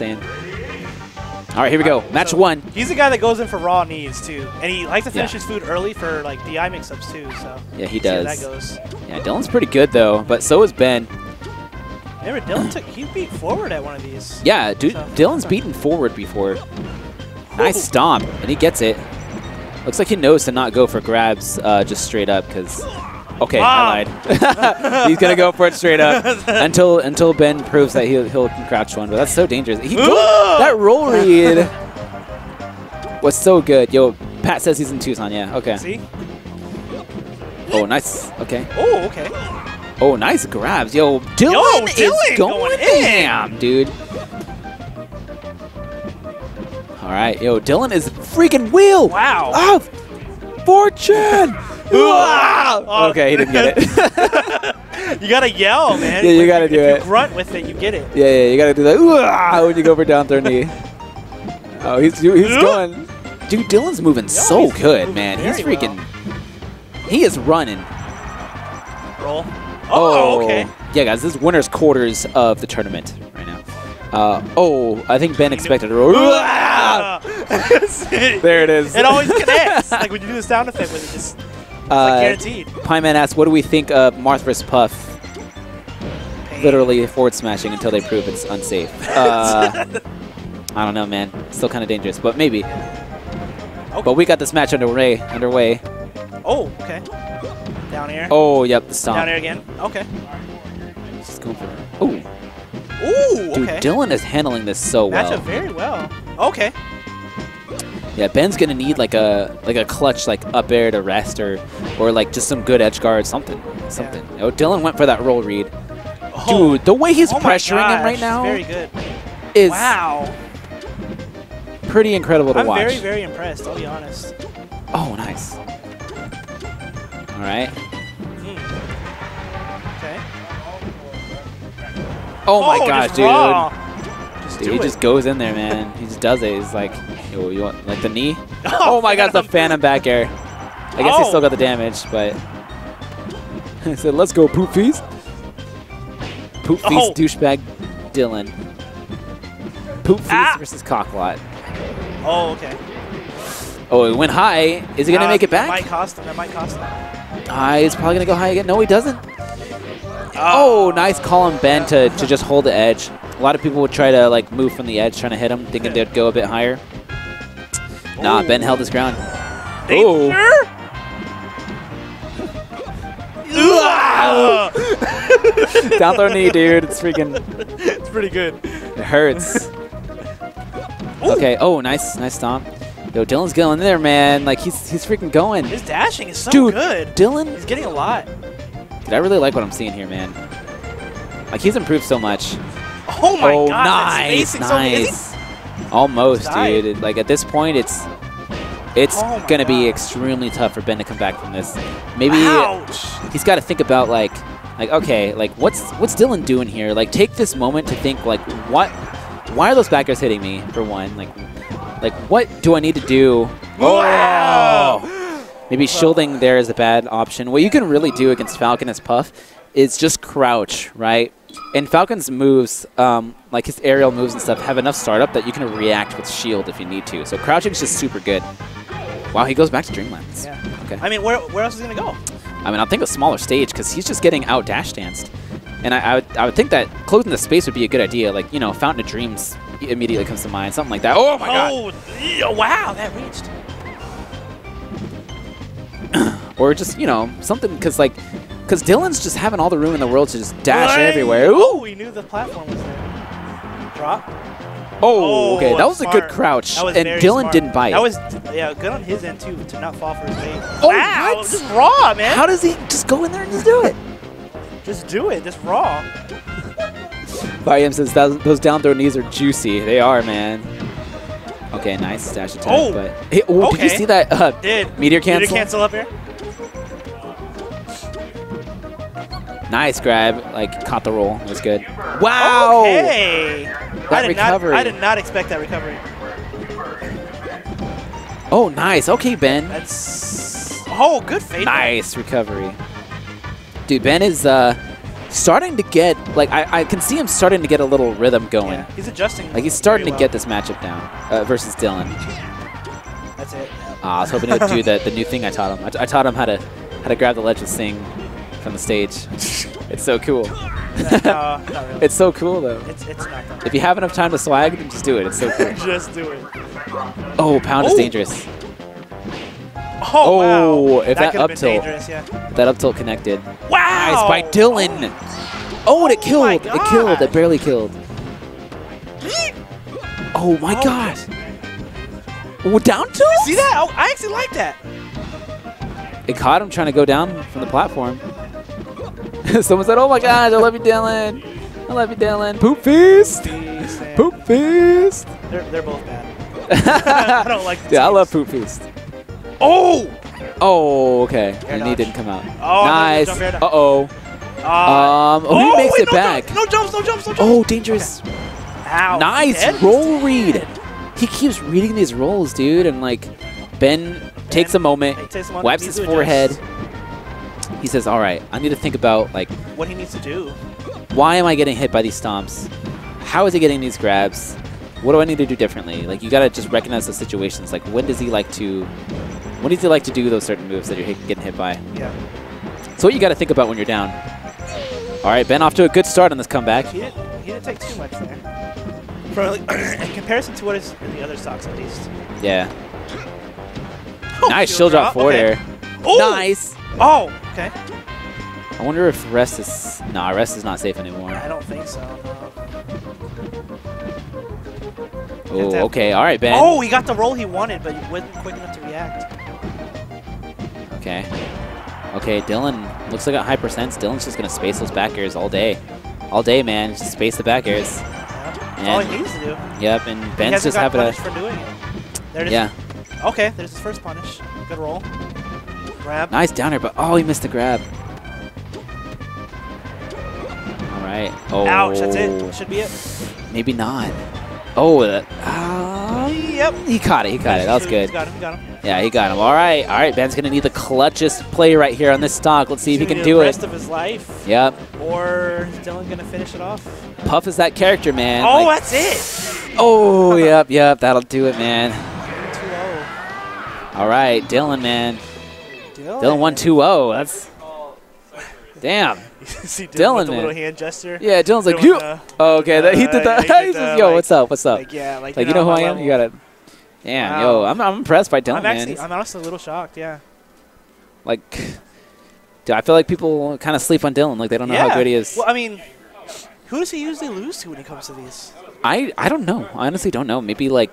saying. All right, here we go. Match So, one. He's the guy that goes in for raw knees too, and he likes to finish Yeah. his food early for like DI mix-ups too. So Yeah, he does. that goes. Yeah, Dylan's pretty good though, but so is Ben. Remember, Dylan took he beat forward at one of these. Yeah, dude, So- Dylan's beaten forward before. Nice stomp, and he gets it. Looks like he knows to not go for grabs uh, just straight up, because... Okay, I lied. He's gonna go for it straight up until until Ben proves that he'll he'll crouch one. But that's so dangerous. He that roll read was so good. Yo, Pat says he's in Tucson. Yeah. Okay. See? Oh, nice. Okay. Oh, okay. Oh, nice grabs. Yo, Dylan, Yo, is going, going in. ham, dude. All right, yo, Dylan is freaking wheel. Wow. Of fortune. Oh. Okay, he didn't get it. You gotta yell, man. Yeah, you Like, gotta if do you it. grunt with it, you get it. yeah, yeah, you gotta do that "Ooh-ah" when you go for down throw knee. Oh, he's he's going. Dude, Dylan's moving so he's good, moving man. He's freaking. He is running. Roll. Oh, okay. Yeah, guys, this is winner's quarters of the tournament right now. Uh, oh, I think Ben expected a roll. Ah! there it is. It always connects. like when you do the sound effect when it, just uh, guaranteed. Pieman asks, what do we think of Marth vs. Puff? Literally forward smashing until they prove it's unsafe. Uh, I don't know, man. Still kind of dangerous, but maybe. But we got this match underway. Underway. Oh, okay. Down here. Oh, yep, the stomp. Down here again. Okay. Just going for it. Oh, Ooh, dude, okay. Dylan is handling this so Match well. up very well. Okay. Yeah, Ben's gonna need like a like a clutch like up air to rest or or like just some good edge guard, something, something. Oh, Dylan went for that roll read. Oh. Dude, the way he's Oh pressuring him right now Very good. is Wow. pretty incredible to I'm watch. very, very impressed. I'll be honest. oh, nice. All right. Hmm. Okay. Oh my oh, gosh, dude. raw. Dude, do he it. just goes in there, man. He just does it. He's like, yo, you want like the knee? Oh, Oh, my god, the Phantom. back air. I guess he Oh. still got the damage, but he said, "Let's go, poop feast." Poop feast, Oh. douchebag, Dylan. Poop feast Ah. versus Cocklot. Oh, okay. Oh, it went high. Is he gonna Uh, make it That back? might cost him. That might cost him. High. He's probably gonna go high again. No, he doesn't. Oh, nice column bend Ben to, to just hold the edge. A lot of people would try to like move from the edge, trying to hit him, thinking they'd go a bit higher. Nah, Ooh. Ben held his ground. Danger! Oh. Down throw knee, dude. It's freaking. it's pretty good. It hurts. okay. Oh, nice, nice stomp. Yo, Dylan's going in there, man. Like he's he's freaking going. His dashing is so Dude, good. Dylan. He's getting a lot. Dude, I really like what I'm seeing here, man. Like he's improved so much. Oh my oh, god. nice, spacing so good. Is nice. Almost, Died. dude. Like at this point, it's it's Oh gonna be extremely tough for Ben to come back from this. Maybe Ouch. he's got to think about like like okay like what's what's Dylan doing here like take this moment to think like what why are those backers hitting me for one like like what do I need to do Wow. oh maybe shielding there is a bad option what you can really do against Falcon as Puff is just crouch right and Falcon's moves um, like his aerial moves and stuff have enough startup that you can react with shield if you need to so crouching is just super good wow he goes back to Dreamlands Yeah. okay I mean, where, where else is he going to go? I mean, I think a smaller stage because he's just getting out dash danced. And I, I, would, I would think that closing the space would be a good idea. Like, you know, Fountain of Dreams immediately comes to mind, something like that. Oh my god! oh, wow, that reached. Or just, you know, something because like, because Dylan's just having all the room in the world to just dash everywhere. Oh, Ooh! he knew the platform was there. Drop. Oh, Oh, okay, that was a good crouch, and Dylan smart. didn't bite. That was, yeah, good on his end, too, to not fall for his bait. Oh, wow, what? just raw, man. How does he just go in there and just do it? just do it, just raw. Bayam says "Those- those down throw knees are juicy. They are, man. Okay, nice dash attack. Oh, but hey, oh, did you see that uh, Did. meteor Did cancel? it cancel up here? Nice grab, like caught the roll. It was good. Wow! Okay. I did recovery. not. I did not expect that recovery. Oh, nice. Okay, Ben. That's. Oh, good fade. Nice recovery. Dude, Ben is uh starting to get like I, I can see him starting to get a little rhythm going. Yeah, he's adjusting. Like he's starting very to get this matchup down uh, versus Dylan. That's it. Ah, I was hoping he would do the, the new thing I taught him. I taught him how to how to grab the ledge and sing from the stage. it's so cool. no, really. It's so cool though. it's it's that. If you have enough time to swag, then just do it. It's so cool. Just do it. Oh, pound is Oh. dangerous. Oh, Oh, wow. if that could've up tilt- yeah. That up tilt connected. Wow. Nice by Dylan. Oh, and it Oh killed. It killed. It barely killed. Oh my Oh. gosh. Oh, down tilt? See that? Oh, I actually like that. It caught him trying to go down from the platform. Someone said, "Oh my gosh, I love you, Dylan. I love you, Dylan." Poop feast. Poop feast. They're, they're both bad. I don't like Yeah, I love poop feast. Oh! Oh, okay. Air And he didn't come out. Oh, nice. jump Uh-oh. Uh, Um. Oh, he makes wait, it no back. Jumps, no jumps, no jumps, no jumps. Oh, dangerous. Ow. Nice Dead? roll read. He keeps reading these rolls, dude, and like Ben takes a moment, takes a moment, wipes his forehead. adjust He says, "All right, I need to think about like What he needs to do. why am I getting hit by these stomps? How is he getting these grabs? What do I need to do differently? Like you gotta just recognize the situations. Like when does he like to, when does he like to do those certain moves that you're hit, getting hit by? Yeah. So what you gotta think about when you're down. All right, Ben, off to a good start on this comeback. He didn't, he didn't take too much there. For, like, in comparison to what is in the other stocks, at least. Yeah, Oh, nice shield drop forward okay. air. Nice. Oh, okay. I wonder if rest is nah, rest is not safe anymore. I don't think so. Oh, okay, all right, Ben. Oh, he got the roll he wanted, but he wasn't quick enough to react. Okay. Okay, Dylan looks like a high percent. Dylan's just gonna space those back airs all day. All day, man. Just space the back airs. Yeah. That's all he needs to do. yep, and Ben's just having a for doing it. There it is. yeah. Okay, there's his first punish. Good roll. Grab. Nice down air, but oh, he missed the grab. All right. Oh. Ouch, that's it. Should be it. Maybe not. Oh, that, uh, Yep. he caught it. He got it. That was He's good. got him, he got him. Yeah, he got him. All right. All right. Ben's gonna need the clutchest play right here on this stock. Let's see if he can do the it. rest of his life. Yep. Or is Dylan gonna finish it off? Puff is that character, man. oh, Like- that's it. oh, yep, yep. That'll do it, man. 2-0. All right, Dylan, man. Dylan. Dylan won 2-0. That's damn. See Dylan, Dylan, with the little hand gesture. Yeah, Dylan's like, you. the- Oh, okay, that, he uh, did that. yeah, he did just, the, yo, like- what's up? What's up? Like yeah, like, Like, you know who I am? level. You got it. Damn, Wow. yo, I'm, I'm impressed by Dylan, I'm man. actually, He's, I'm honestly a little shocked. Yeah. like, dude, I feel like people kind of sleep on Dylan. Like, they don't know yeah. how good he is. Well, I mean, who does he usually lose to when it comes to these? I, I don't know. I honestly don't know. Maybe, like,